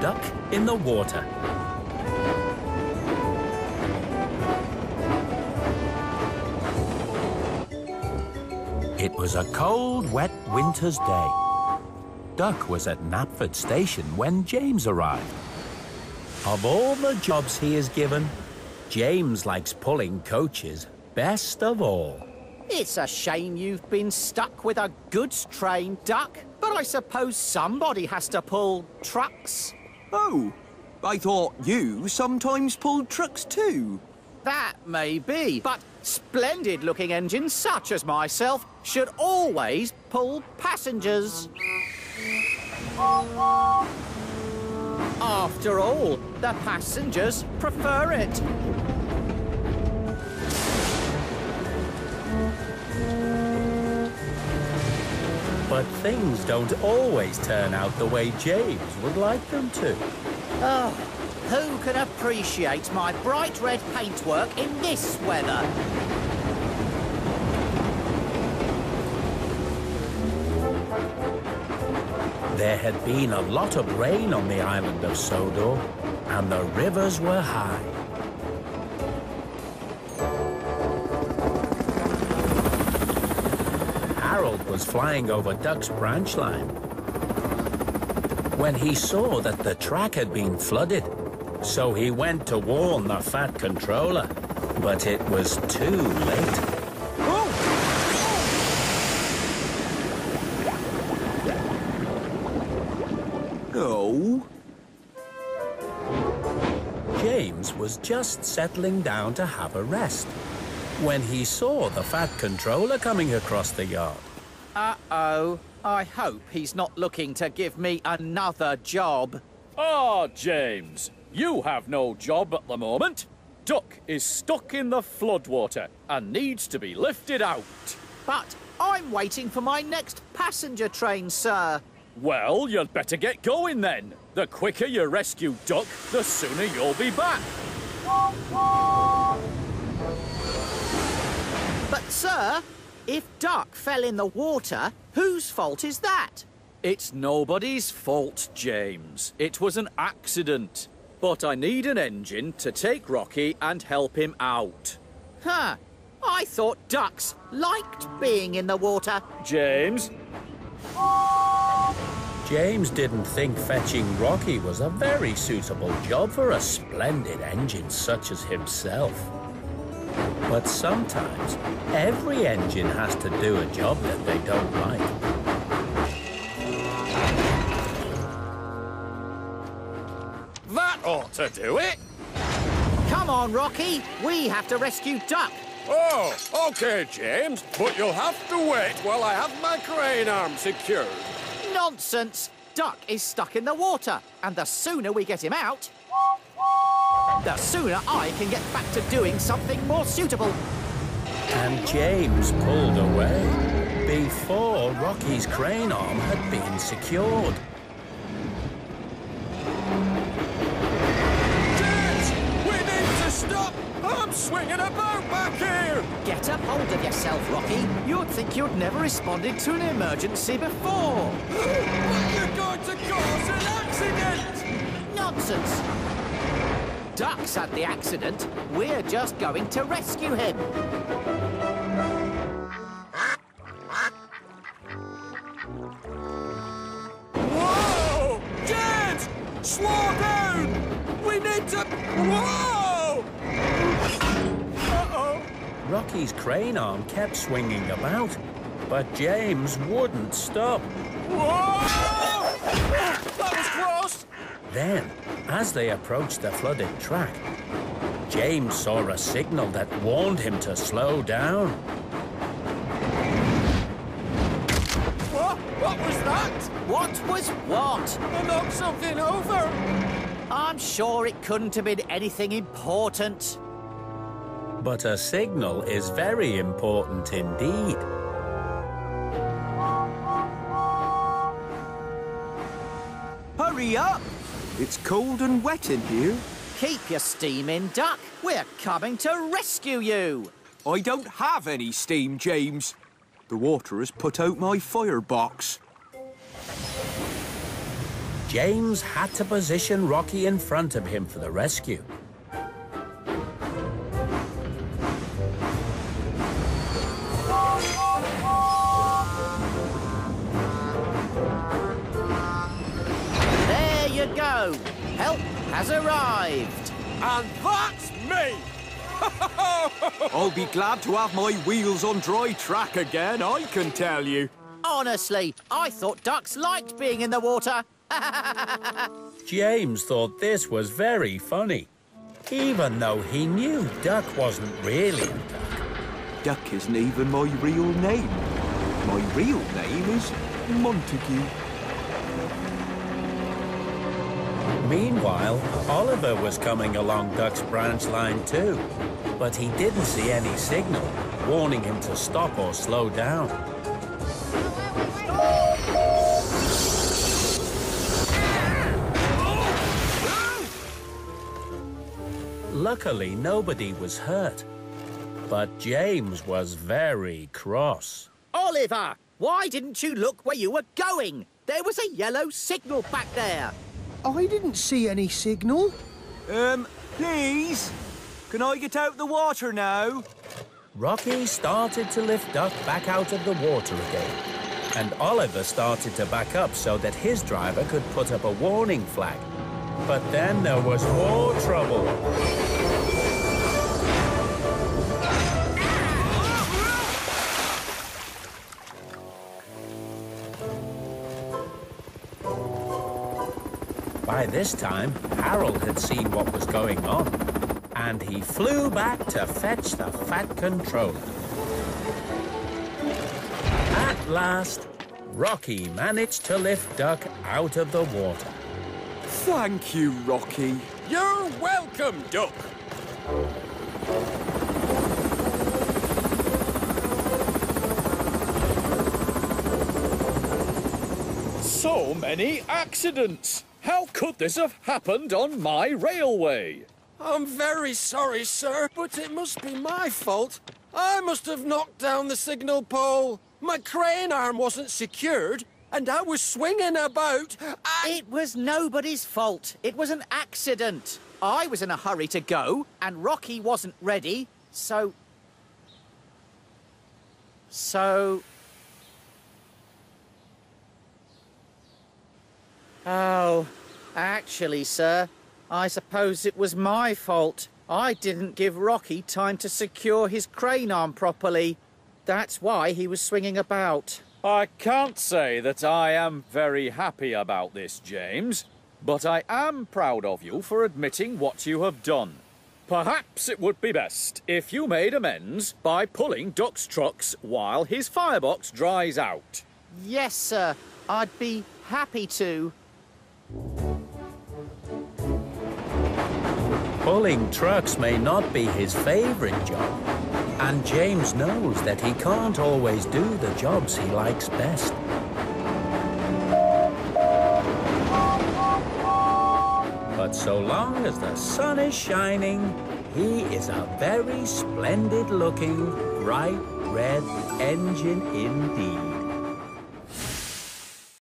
Duck in the Water. It was a cold, wet winter's day. Duck was at Knapford Station when James arrived. Of all the jobs he is given, James likes pulling coaches best of all. It's a shame you've been stuck with a goods train, Duck. But I suppose somebody has to pull trucks. Oh, I thought you sometimes pulled trucks too. That may be, but splendid-looking engines such as myself should always pull passengers. After all, the passengers prefer it. But things don't always turn out the way James would like them to. Oh, who can appreciate my bright red paintwork in this weather? There had been a lot of rain on the island of Sodor, and the rivers were high. Harold was flying over Duck's branch line when he saw that the track had been flooded. So he went to warn the Fat Controller, but it was too late. Oh, James was just settling down to have a rest when he saw the Fat Controller coming across the yard. Uh-oh. I hope he's not looking to give me another job. Ah, James, you have no job at the moment. Duck is stuck in the floodwater and needs to be lifted out. But I'm waiting for my next passenger train, sir. Well, you'd better get going then. The quicker you rescue Duck, the sooner you'll be back. But, sir, if Duck fell in the water, whose fault is that? It's nobody's fault, James. It was an accident. But I need an engine to take Rocky and help him out. Huh. I thought ducks liked being in the water. James, James didn't think fetching Rocky was a very suitable job for a splendid engine such as himself. But sometimes every engine has to do a job that they don't like. that ought to do it. Come on, Rocky. We have to rescue Duck. Oh, okay, James. But you'll have to wait while I have my crane arm secured. Nonsense. Duck is stuck in the water, and the sooner we get him out, the sooner I can get back to doing something more suitable. And James pulled away before Rocky's crane arm had been secured. James, we need to stop. I'm swinging about back here. Get a hold of yourself, Rocky. You'd think you'd never responded to an emergency before. You're going to cause an accident. Nonsense. Duck's had the accident. We're just going to rescue him. Whoa! James, slow down. We need to. Whoa! Uh-oh. Rocky's crane arm kept swinging about, but James wouldn't stop. Whoa! That was close. Then, as they approached the flooded track, James saw a signal that warned him to slow down. What? What was that? What was what? I knocked something over. I'm sure it couldn't have been anything important. But a signal is very important indeed. hurry up. It's cold and wet in here. Keep your steam in, Duck. We're coming to rescue you. I don't have any steam, James. The water has put out my firebox. James had to position Rocky in front of him for the rescue. Go. Help has arrived. And that's me! I'll be glad to have my wheels on dry track again, I can tell you. Honestly, I thought ducks liked being in the water. James thought this was very funny, even though he knew Duck wasn't really a duck. Duck isn't even my real name. My real name is Montague. Meanwhile, Oliver was coming along Duck's branch line too, but he didn't see any signal warning him to stop or slow down. Luckily, nobody was hurt, but James was very cross. Oliver, why didn't you look where you were going? There was a yellow signal back there. I didn't see any signal. Um, please? Can I get out the water now? Rocky started to lift Duck back out of the water again, and Oliver started to back up so that his driver could put up a warning flag. But then there was more trouble. By this time, Harold had seen what was going on, and he flew back to fetch the Fat Controller. At last, Rocky managed to lift Duck out of the water. Thank you, Rocky. You're welcome, Duck. So many accidents! How could this have happened on my railway? I'm very sorry, sir, but it must be my fault. I must have knocked down the signal pole. My crane arm wasn't secured, and I was swinging about. I... It was nobody's fault. It was an accident. I was in a hurry to go, and Rocky wasn't ready, so. So. Oh, actually, sir, I suppose it was my fault. I didn't give Rocky time to secure his crane arm properly. That's why he was swinging about. I can't say that I am very happy about this, James, but I am proud of you for admitting what you have done. Perhaps it would be best if you made amends by pulling Duck's trucks while his firebox dries out. Yes, sir, I'd be happy to. Pulling trucks may not be his favorite job, and James knows that he can't always do the jobs he likes best. But so long as the sun is shining, he is a very splendid looking, bright red engine indeed.